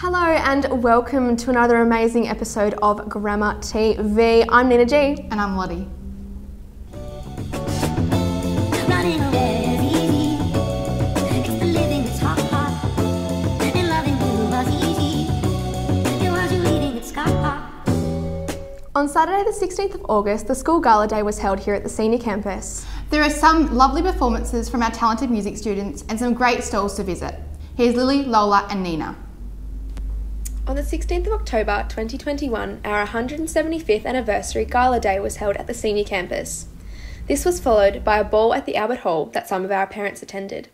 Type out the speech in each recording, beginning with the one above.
Hello and welcome to another amazing episode of Grammar TV. I'm Nina G. And I'm Lottie. Running away is easy. It's the living that's hard. And loving you was easy. It was you leaving it's hard. On Saturday, the 16th of August, the school gala day was held here at the senior campus. There are some lovely performances from our talented music students and some great stalls to visit. Here's Lily, Lola, and Nina. On the 16th of October 2021, our 175th anniversary gala day was held at the senior campus. This was followed by a ball at the Albert Hall that some of our parents attended.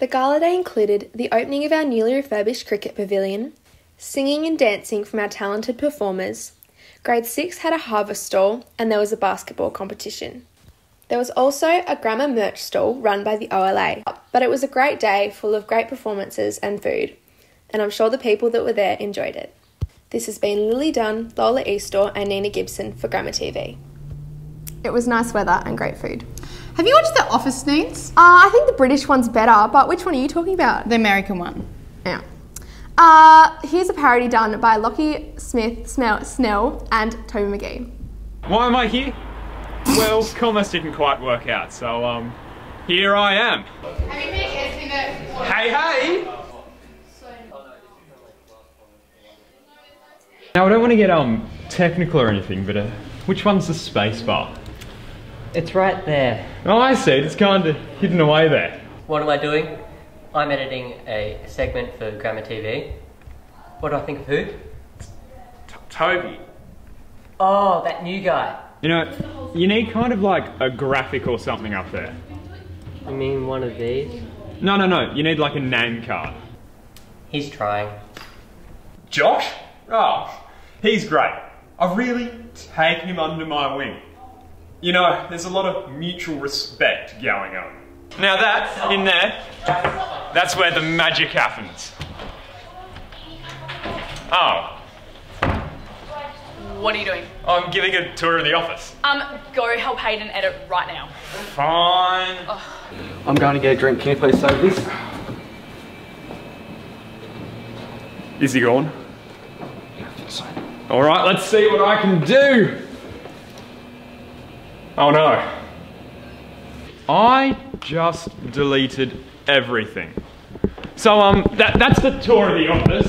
The gala day included the opening of our newly refurbished cricket pavilion, singing and dancing from our talented performers. Grade 6 had a harvest stall and there was a basketball competition. There was also a grammar merch stall run by the OLA, but it was a great day full of great performances and food and I'm sure the people that were there enjoyed it. This has been Lily Dunn, Lola Eastor, and Nina Gibson for Grammar TV. It was nice weather and great food. Have you watched The Office Snoots? Uh, I think the British one's better, but which one are you talking about? The American one. Yeah. Uh, here's a parody done by Lockie Smith, Smell, Snell, and Toby McGee. Why am I here? Well, commerce didn't quite work out, so um, here I am. Now, I don't want to get um technical or anything, but uh, which one's the space bar? It's right there. Oh, I see. It's kind of hidden away there. What am I doing? I'm editing a segment for Grammar TV. What do I think of who? T- Toby. Oh, that new guy. You know, you need kind of like a graphic or something up there. You mean one of these? No, no, no. You need like a name card. He's trying. Josh? Oh, he's great. I've really taken him under my wing. You know, there's a lot of mutual respect going on. Now that, in there, that's where the magic happens. Oh, What are you doing? I'm giving a tour of the office. Um, go help Hayden edit right now. Fine. I'm going to get a drink. Can you please save this? Is he gone? All right, let's see what I can do. Oh no. I just deleted everything. So um, that, that's the tour of the office.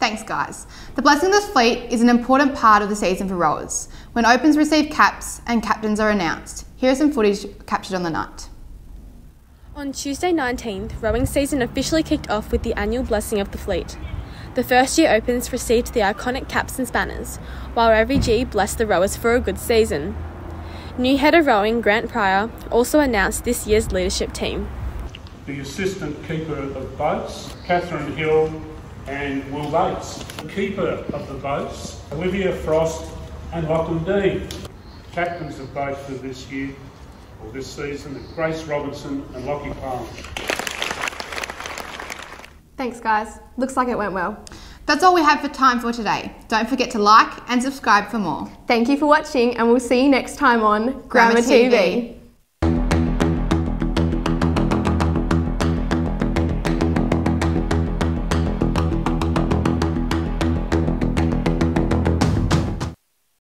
Thanks, guys. The Blessing of the Fleet is an important part of the season for rowers. When opens receive caps and captains are announced. Here are some footage captured on the night. On Tuesday 19th, rowing season officially kicked off with the annual Blessing of the Fleet. The first year opens received the iconic caps and spanners, while every G blessed the rowers for a good season. New head of rowing Grant Pryor also announced this year's leadership team. the assistant keeper of boats, Catherine Hill and Will Bates. The keeper of the boats, Olivia Frost and Lachlan Dean. Captains of both for this year, or this season, Grace Robinson and Lockie Palmer. Thanks, guys. Looks like it went well. That's all we have for time for today. Don't forget to like and subscribe for more. Thank you for watching, and we'll see you next time on Grammar, Grammar TV. TV.